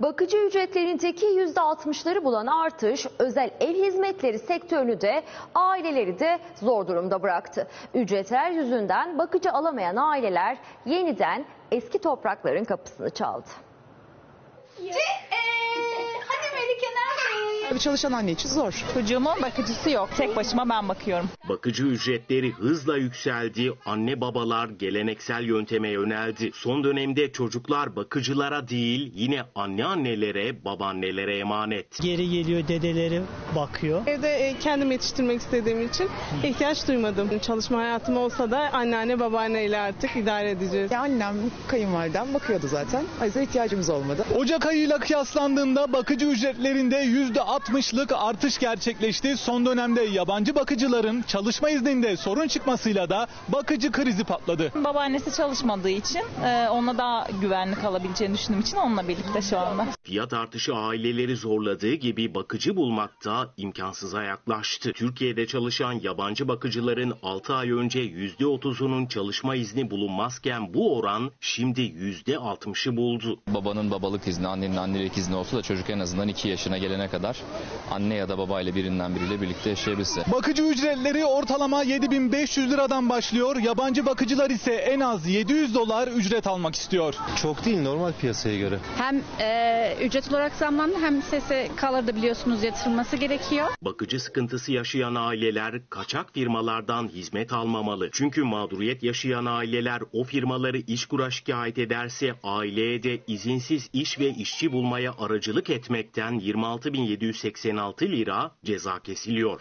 Bakıcı ücretlerindeki %60'ları bulan artış özel ev hizmetleri sektörünü de aileleri de zor durumda bıraktı. Ücretler yüzünden bakıcı alamayan aileler yeniden eski toprakların kapısını çaldı. Tabii çalışan anne için zor. Çocuğumun bakıcısı yok. Tek başıma ben bakıyorum. Bakıcı ücretleri hızla yükseldi, anne babalar geleneksel yönteme yöneldi. Son dönemde çocuklar bakıcılara değil yine anneannelere, babaannelere emanet. Geri geliyor dedeleri bakıyor. Evde e, kendim yetiştirmek istediğim için ihtiyaç duymadım. Çalışma hayatım olsa da anneanne babaanneyle artık idare edeceğiz. Ya annem, kayınvalidem bakıyordu zaten. O ihtiyacımız olmadı. Ocak ayıyla kıyaslandığında bakıcı ücretlerinde %60'lık artış gerçekleşti. Son dönemde yabancı bakıcıların çalışma izninde sorun çıkmasıyla da bakıcı krizi patladı. Babaannesi çalışmadığı için e, onunla daha güvenli kalabileceğini düşündüğüm için onunla birlikte şu anda. Fiyat artışı aileleri zorladığı gibi bakıcı bulmakta imkansıza yaklaştı. Türkiye'de çalışan yabancı bakıcıların 6 ay önce %30'unun çalışma izni bulunmazken bu oran şimdi %60'ı buldu. Babanın babalık izni, annenin annelik izni olsa da çocuk en azından 2 yaşına gelene kadar anne ya da babayla birinden biriyle birlikte yaşayabilse. Bakıcı ücretleri ortalama 7500 liradan başlıyor. Yabancı bakıcılar ise en az 700 dolar ücret almak istiyor. Çok değil normal piyasaya göre. Hem e, ücret olarak zamlandı hem sese kalırdı biliyorsunuz yatırılması gerekiyor. Bakıcı sıkıntısı yaşayan aileler kaçak firmalardan hizmet almamalı. Çünkü mağduriyet yaşayan aileler o firmaları işkura şikayet ederse aileye de izinsiz iş ve işçi bulmaya aracılık etmekten 26.786 lira ceza kesiliyor.